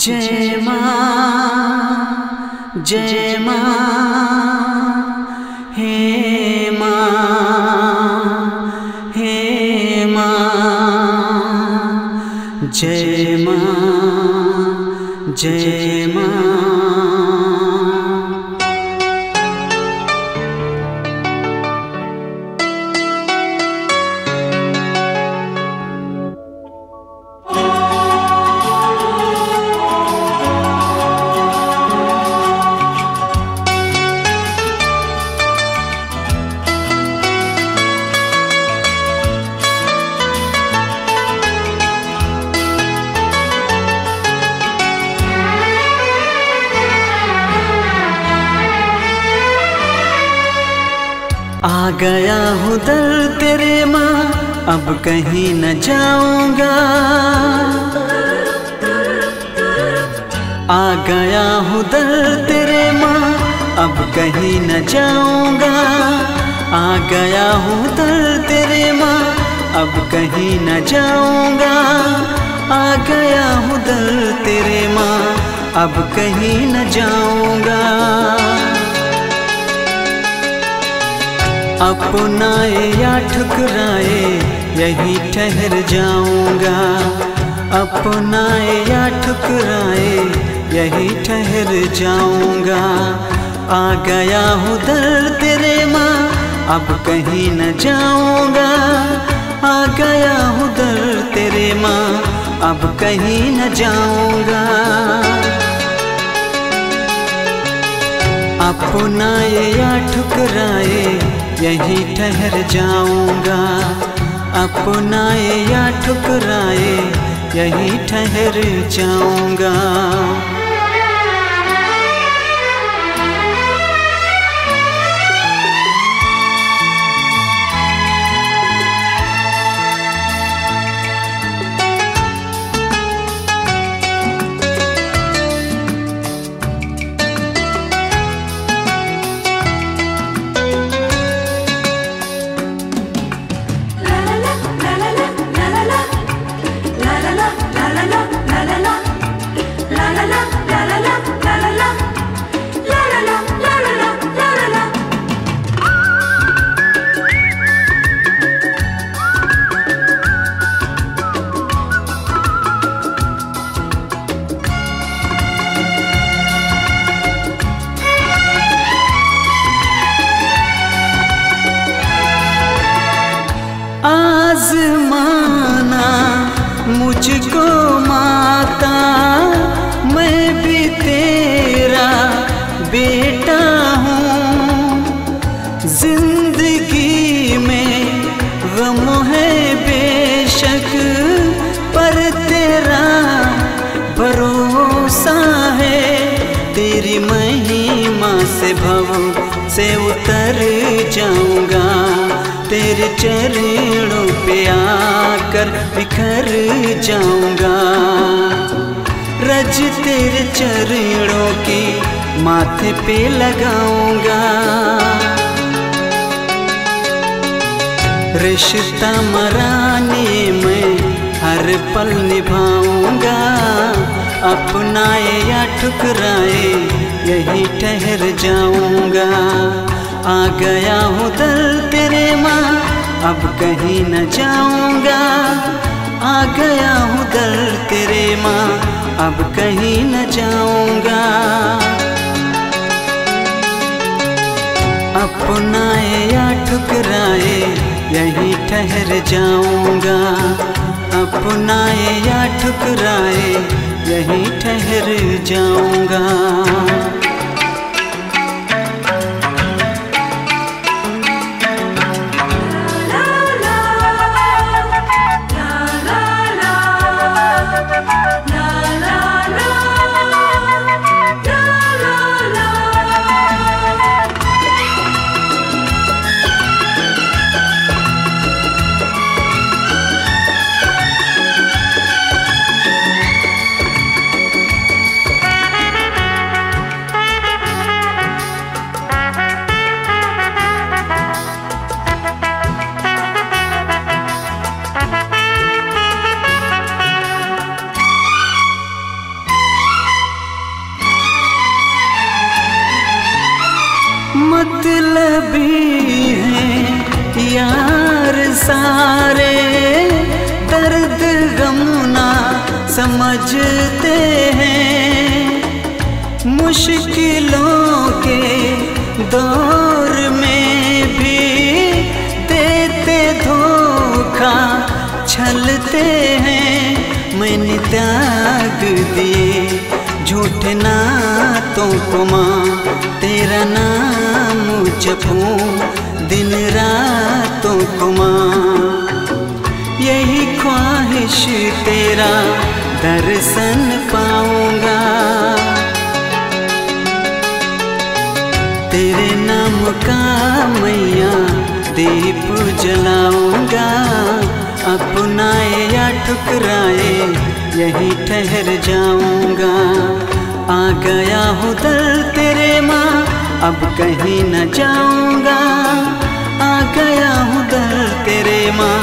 जय माँ जय माँ हे माँ हे माँ जय माँ जय माँ। आ गया हूँ दर तेरे माँ, अब कहीं न जाऊँगा। आ गया हूँ दर तेरे माँ, अब कहीं न जाऊँगा। आ गया हूँ दर तेरे माँ, अब कहीं न जाऊँगा। आ गया हूँ दर तेरे माँ, अब कहीं न जाऊँगा। अपनाए या ठुकराए, यही ठहर जाऊँगा। अपनाए या ठुकराए, यही ठहर जाऊँगा। आ गया हूँ दर तेरे माँ, अब कहीं न जाऊँगा। आ गया हूँ दर तेरे माँ, अब कहीं न जाऊँगा। अपनाए या ठुकराए यही ठहर जाऊँगा। अपनाए या ठुकराए यही ठहर जाऊँगा। आजमाना मुझको माता मैं भी तेरा बेटा हूँ। ज़िंदगी में गम है बेशक, पर तेरा भरोसा है। तेरी महिमा से भव से उतर जाऊँगा। तेरे चरणों पे आकर बिखर जाऊँगा। रज तेरे चरणों की माथे पे लगाऊँगा। रिश्ता मराने में हर पल निभाऊँगा। अपनाए या ठुकराए, यही ठहर जाऊँगा। आ गया हूँ दर तेरे माँ, अब कहीं न जाऊँगा। आ गया हूँ दर तेरे माँ अब कहीं न जाऊँगा। अपनाए या ठुकराए, यहीं ठहर जाऊँगा। अपनाए या ठुकराए, यहीं ठहर जाऊँगा। मतलबी हैं यार सारे। दर्द गम ना समझते हैं। मुश्किलों के दौर में भी देते धोखा छलते हैं। मैंने त्याग दिए झूठ ना तो कुमार तेरा नाम जपूं, दिन रातों को माँ। यही ख्वाहिश तेरा, दर्शन पाऊँगा। तेरे नाम का मैया दीप जलाऊँगा। अपनाए या ठुकराए, यही ठहर जाऊँगा। आ गया हूँ दर तेरे माँ अब कहीं न जाऊँगा। आ गया हूँ दर तेरे माँ,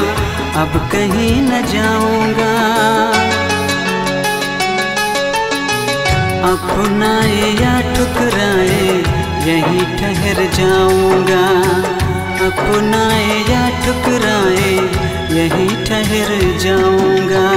अब कहीं न जाऊँगा। अपनाए या ठुकराए, यहीं ठहर जाऊँगा। अपनाए या ठुकराए, यही ठहर जाऊँगा।